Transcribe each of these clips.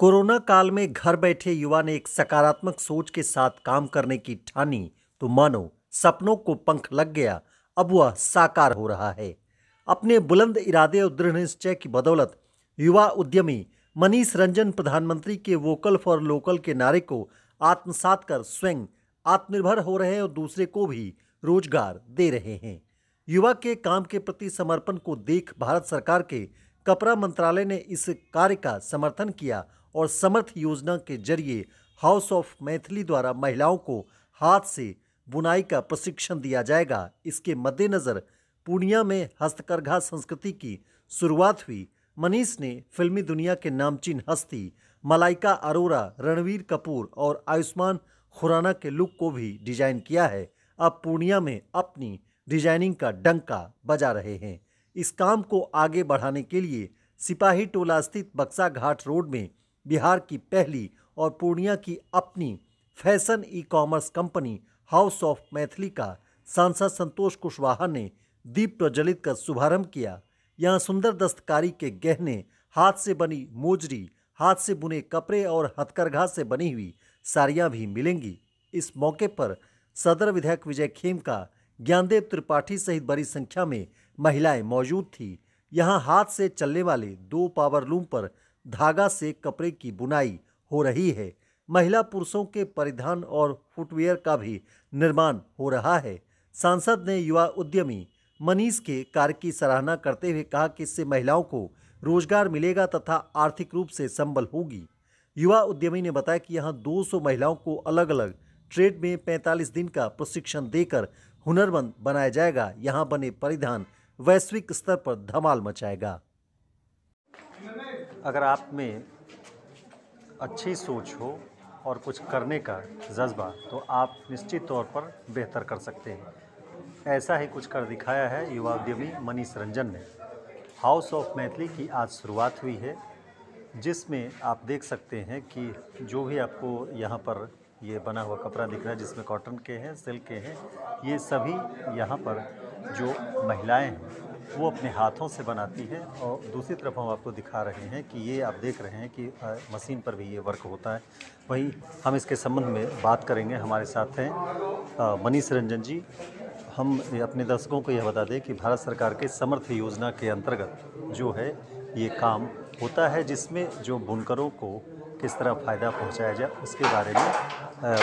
Corona काल में घर बैठे युवा ने एक सकारात्मक सोच के साथ काम करने की ठानी। तो मानो, सपनों को पंख लग गया, अब वह साकार हो रहा है। अपने बुलंद इरादे और दृढ़ निश्चय की बदौलत, युवा उद्यमी मनीष रंजन प्रधानमंत्री के वोकल फॉर लोकल के नारे को आत्मसात कर स्वयं आत्मनिर्भर हो रहे हैं और दूसरे को भी रोज़गार दे रहे हैं। युवा के काम के प्रति समर्पण को देख भारत सरकार के कपड़ा मंत्रालय ने इस कार्य का समर्थन किया और समर्थ योजना के ज़रिए हाउस ऑफ़ मैथिली द्वारा महिलाओं को हाथ से बुनाई का प्रशिक्षण दिया जाएगा। इसके मद्देनज़र पूर्णिया में हस्तकरघा संस्कृति की शुरुआत हुई। मनीष ने फिल्मी दुनिया के नामचीन हस्ती, मलाइका अरोरा, रणवीर कपूर और आयुष्मान खुराना के लुक को भी डिज़ाइन किया है। अब पूर्णिया में अपनी डिज़ाइनिंग का डंका बजा रहे हैं। इस काम को आगे बढ़ाने के लिए सिपाही टोला स्थित बक्सा घाट रोड में बिहार की पहली और पूर्णिया की अपनी fashion e commerce company house of Maithili का सांसद संतोष कुशवाहा ने दीप प्रज्वलित कर शुभारंभ किया। यहाँ सुंदर दस्तकारी के गहने, हाथ से बनी मोजरी, हाथ से बुने कपड़े और हथकरघा से बनी हुई साड़ियाँ भी मिलेंगी। इस मौके पर सदर विधायक विजय खेम का ज्ञानदेव त्रिपाठी सहित बड़ी संख्या में महिलाएँ मौजूद थी। यहाँ हाथ से चलने वाले दो पावर लूम पर धागा से कपड़े की बुनाई हो रही है। महिला पुरुषों के परिधान और फुटवेयर का भी निर्माण हो रहा है। सांसद ने युवा उद्यमी मनीष के कार्य की सराहना करते हुए कहा कि इससे महिलाओं को रोज़गार मिलेगा तथा आर्थिक रूप से संबल होगी। युवा उद्यमी ने बताया कि यहाँ 200 महिलाओं को अलग अलग ट्रेड में 45 दिन का प्रशिक्षण देकर हुनरमंद बनाया जाएगा। यहाँ बने परिधान वैश्विक स्तर पर धमाल मचाएगा। अगर आप में अच्छी सोच हो और कुछ करने का जज्बा तो आप निश्चित तौर पर बेहतर कर सकते हैं। ऐसा ही कुछ कर दिखाया है युवा उद्यमी मनीष रंजन ने। हाउस ऑफ़ मैथिली की आज शुरुआत हुई है, जिसमें आप देख सकते हैं कि जो भी आपको यहाँ पर ये बना हुआ कपड़ा दिख रहा है, जिसमें कॉटन के हैं, सिल्क के हैं, ये सभी यहाँ पर जो महिलाएँ हैं वो अपने हाथों से बनाती है और दूसरी तरफ़ हम आपको दिखा रहे हैं कि ये आप देख रहे हैं कि मशीन पर भी ये वर्क होता है। वहीं हम इसके संबंध में बात करेंगे। हमारे साथ हैं मनीष रंजन जी। हम अपने दर्शकों को यह बता दें कि भारत सरकार के समर्थ योजना के अंतर्गत जो है, ये काम होता है, जिसमें जो बुनकरों को किस तरह फ़ायदा पहुँचाया जाए उसके बारे में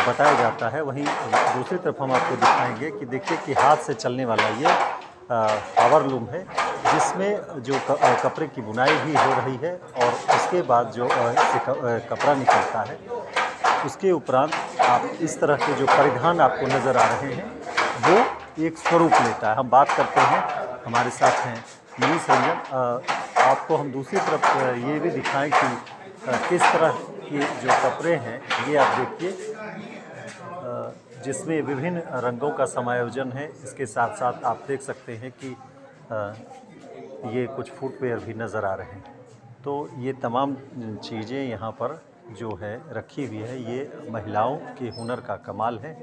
बताया जाता है। वहीं दूसरी तरफ़ हम आपको दिखाएँगे कि देखिए कि हाथ से चलने वाला ये पावर लूम है, जिसमें जो कपड़े की बुनाई भी हो रही है और उसके बाद जो कपड़ा निकलता है। उसके उपरांत आप इस तरह के जो परिधान आपको नज़र आ रहे हैं, वो एक स्वरूप लेता है। हम बात करते हैं, हमारे साथ हैं मनीष रंजन आपको हम दूसरी तरफ़ ये भी दिखाएँ कि किस तरह के जो कपड़े हैं, ये आप देखिए। जिसमें विभिन्न रंगों का समायोजन है, इसके साथ साथ आप देख सकते हैं कि ये कुछ फुटवेयर भी नज़र आ रहे हैं। तो ये तमाम चीज़ें यहाँ पर जो है रखी हुई है, ये महिलाओं के हुनर का कमाल है।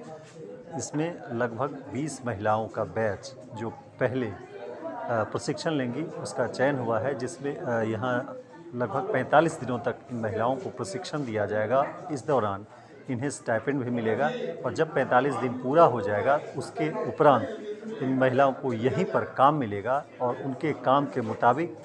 इसमें लगभग 20 महिलाओं का बैच जो पहले प्रशिक्षण लेंगी, उसका चयन हुआ है, जिसमें यहाँ लगभग 45 दिनों तक इन महिलाओं को प्रशिक्षण दिया जाएगा। इस दौरान इन्हें स्टाइपेंड भी मिलेगा और जब 45 दिन पूरा हो जाएगा, उसके उपरांत इन महिलाओं को यहीं पर काम मिलेगा और उनके काम के मुताबिक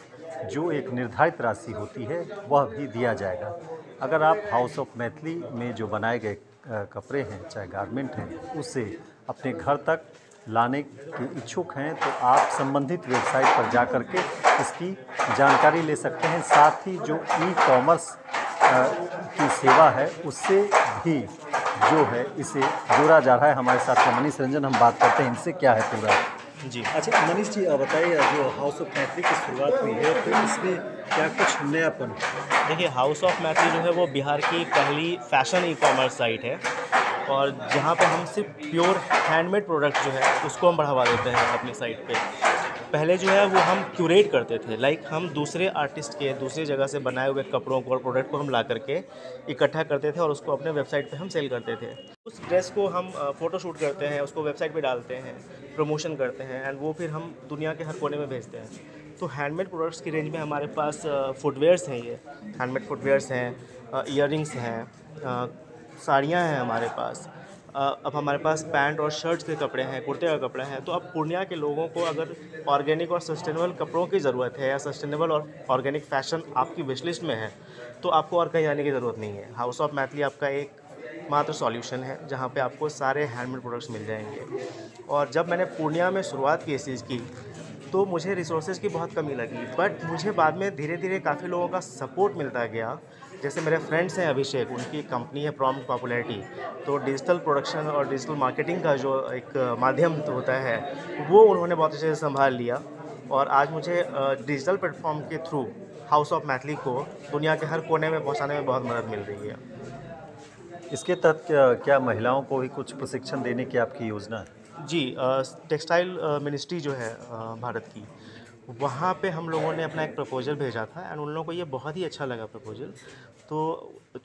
जो एक निर्धारित राशि होती है, वह भी दिया जाएगा। अगर आप हाउस ऑफ़ मैथिली में जो बनाए गए कपड़े हैं, चाहे गारमेंट हैं, उसे अपने घर तक लाने के इच्छुक हैं तो आप संबंधित वेबसाइट पर जा कर के इसकी जानकारी ले सकते हैं। साथ ही जो ई कॉमर्स की सेवा है उससे भी जो है इसे जोड़ा जा रहा है। हमारे साथ में मनीष रंजन हम बात करते हैं इनसे क्या है पूरा? जी अच्छा मनीष जी बताइए जो हाउस ऑफ़ मैत्री की शुरुआत हुई है तो इसमें क्या कुछ नयापन? देखिए हाउस ऑफ़ मैत्री जो है वो बिहार की पहली फ़ैशन ई कॉमर्स साइट है और जहाँ पे हम सिर्फ़ प्योर हैंडमेड प्रोडक्ट जो है उसको हम बढ़ावा देते हैं अपनी साइट पे। पहले जो है वो हम क्यूरेट करते थे। लाइक हम दूसरे आर्टिस्ट के, दूसरी जगह से बनाए हुए कपड़ों को और प्रोडक्ट को हम ला करके इकट्ठा करते थे और उसको अपने वेबसाइट पे हम सेल करते थे। उस ड्रेस को हम फ़ोटो शूट करते हैं, उसको वेबसाइट पे डालते हैं प्रमोशन करते हैं एंड वो फिर हम दुनिया के हर कोने में भेजते हैं। तो हैंडमेड प्रोडक्ट्स की रेंज में हमारे पास फुटवेयर्स हैं ये। हैंडमेड फुटवेयर्स हैं इयर हैं साड़ियाँ हैं हमारे पास। अब हमारे पास पैंट और शर्ट्स के कपड़े हैं, कुर्ते का कपड़ा है तो अब पूर्णिया के लोगों को अगर ऑर्गेनिक और सस्टेनेबल कपड़ों की ज़रूरत है या सस्टेनेबल और ऑर्गेनिक फ़ैशन आपकी विश लिस्ट में है तो आपको और कहीं आने की ज़रूरत नहीं है। हाउस ऑफ़ मैथली आपका एक मात्र सॉल्यूशन है, जहाँ पे आपको सारे हैंडमेड प्रोडक्ट्स मिल जाएँगे। और जब मैंने पूर्णिया में शुरुआत की इस चीज़ की तो मुझे रिसोर्सेज की बहुत कमी लगी, बट मुझे बाद में धीरे धीरे काफ़ी लोगों का सपोर्ट मिलता गया जैसे मेरे फ्रेंड्स हैं अभिषेक उनकी कंपनी है प्रॉम पॉपुलैरिटी तो डिजिटल प्रोडक्शन और डिजिटल मार्केटिंग का जो एक माध्यम होता है वो उन्होंने बहुत अच्छे से संभाल लिया। और आज मुझे डिजिटल प्लेटफॉर्म के थ्रू हाउस ऑफ़ मैथिली को दुनिया के हर कोने में पहुँचाने में बहुत मदद मिल रही है। इसके तहत क्या, क्या महिलाओं को भी कुछ प्रशिक्षण देने की आपकी योजना है? जी टेक्सटाइल मिनिस्ट्री जो है भारत की वहाँ पे हम लोगों ने अपना एक प्रपोजल भेजा था एंड उन लोगों को ये बहुत ही अच्छा लगा प्रपोजल तो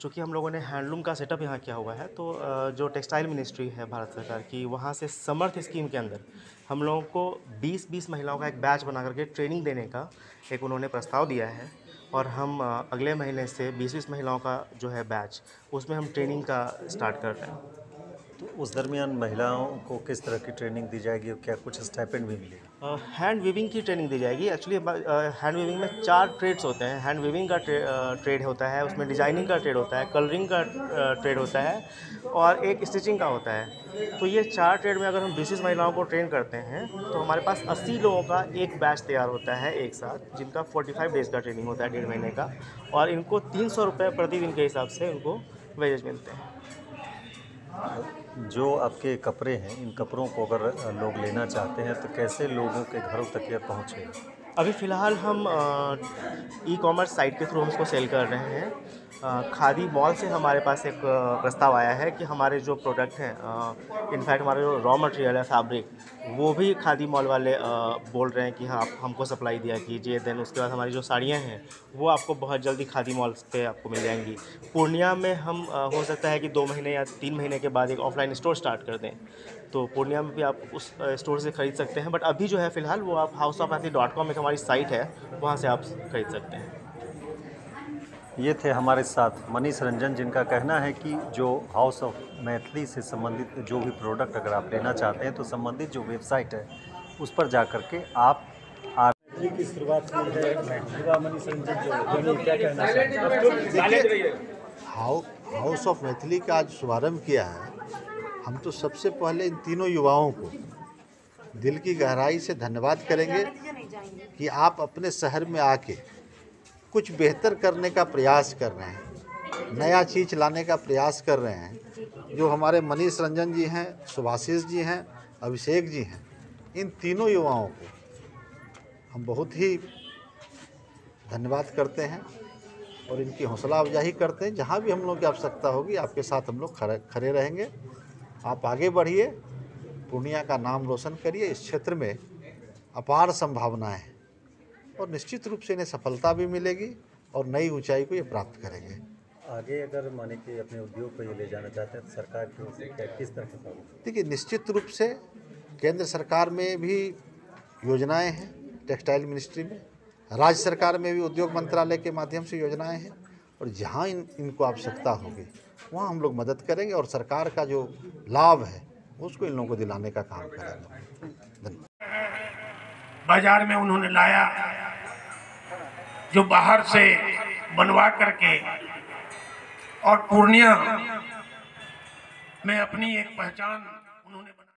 चूँकि हम लोगों ने हैंडलूम का सेटअप यहाँ किया हुआ है तो जो टेक्सटाइल मिनिस्ट्री है भारत सरकार की, वहाँ से समर्थ स्कीम के अंदर हम लोगों को 20-20 महिलाओं का एक बैच बना करके ट्रेनिंग देने का एक उन्होंने प्रस्ताव दिया है और हम अगले महीने से 20-20 महिलाओं का जो है बैच उसमें हम ट्रेनिंग का स्टार्ट कर रहे हैं। तो उस दरमियान महिलाओं को किस तरह की ट्रेनिंग दी जाएगी और क्या कुछ स्टाइपेंड भी मिलेगी? हैंड वीविंग की ट्रेनिंग दी जाएगी। एक्चुअली हैंड वीविंग में चार ट्रेड्स होते हैं। हैंड वीविंग का ट्रेड होता है, उसमें डिज़ाइनिंग का ट्रेड होता है कलरिंग का ट्रेड होता है और एक स्टिचिंग का होता है। तो ये चार ट्रेड में अगर हम बीस महिलाओं को ट्रेन करते हैं तो हमारे पास 80 लोगों का एक बैच तैयार होता है एक साथ, जिनका 45 डेज़ का ट्रेनिंग होता है, डेढ़ महीने का। और इनको तीन सौ रुपये प्रतिदिन के हिसाब से उनको वेजेज मिलते हैं। जो आपके कपड़े हैं, इन कपड़ों को अगर लोग लेना चाहते हैं तो कैसे लोगों के घरों तक ये पहुँचे? अभी फ़िलहाल हम ई कॉमर्स साइट के थ्रू हम उसको सेल कर रहे हैं। खादी मॉल से हमारे पास एक प्रस्ताव आया है कि हमारे जो प्रोडक्ट हैं इनफैक्ट हमारे जो रॉ मटेरियल है फैब्रिक वो भी खादी मॉल वाले बोल रहे हैं कि हाँ आप, हमको सप्लाई दिया कीजिए। देन उसके बाद हमारी जो साड़ियाँ हैं, वो आपको बहुत जल्दी खादी मॉल पे आपको मिल जाएँगी। पूर्णिया में हम हो सकता है कि दो महीने या तीन महीने के बाद एक ऑफलाइन स्टोर स्टार्ट कर दें। तो पूर्णिया में भी आप उस स्टोर से ख़रीद सकते हैं बट अभी जो है फ़िलहाल वो आप house of Maithi dot com एक हमारी साइट है वहाँ से आप खरीद सकते हैं। ये थे हमारे साथ मनीष रंजन जिनका कहना है कि जो हाउस ऑफ़ मैथिली से संबंधित जो भी प्रोडक्ट अगर आप लेना चाहते हैं तो संबंधित जो वेबसाइट है उस पर जा कर के आप मैथिली की शुरुआत की है मनीष रंजन जो क्या कहना हाउस ऑफ़ मैथिली का आज शुभारंभ किया है हम तो सबसे पहले इन तीनों युवाओं को दिल की गहराई से धन्यवाद करेंगे कि आप अपने शहर में आके कुछ बेहतर करने का प्रयास कर रहे हैं, नया चीज़ लाने का प्रयास कर रहे हैं। जो हमारे मनीष रंजन जी हैं, सुभाषिष जी हैं, अभिषेक जी हैं, इन तीनों युवाओं को हम बहुत ही धन्यवाद करते हैं और इनकी हौसला अफजाही करते हैं। जहाँ भी हम लोग की आवश्यकता होगी, आपके साथ हम लोग खड़े खड़े रहेंगे। आप आगे बढ़िए पूर्णिया का नाम रोशन करिए इस क्षेत्र में अपार संभावनाएँ हैं। और निश्चित रूप से इन्हें सफलता भी मिलेगी और नई ऊंचाई को ये प्राप्त करेंगे। आगे अगर माने कि अपने उद्योग को ये ले जाना चाहते हैं तो सरकार की ओर से क्या किस तरह के काम देखिए निश्चित रूप से केंद्र सरकार में भी योजनाएँ हैं टेक्सटाइल मिनिस्ट्री में राज्य सरकार में भी उद्योग मंत्रालय के माध्यम से योजनाएँ हैं। और जहाँ इन, इनको आवश्यकता होगी, वहाँ हम लोग मदद करेंगे और सरकार का जो लाभ है, उसको इन लोगों को दिलाने का काम करेंगे। बाज़ार में उन्होंने लाया, जो बाहर से बनवा करके और पूर्णिया में अपनी एक पहचान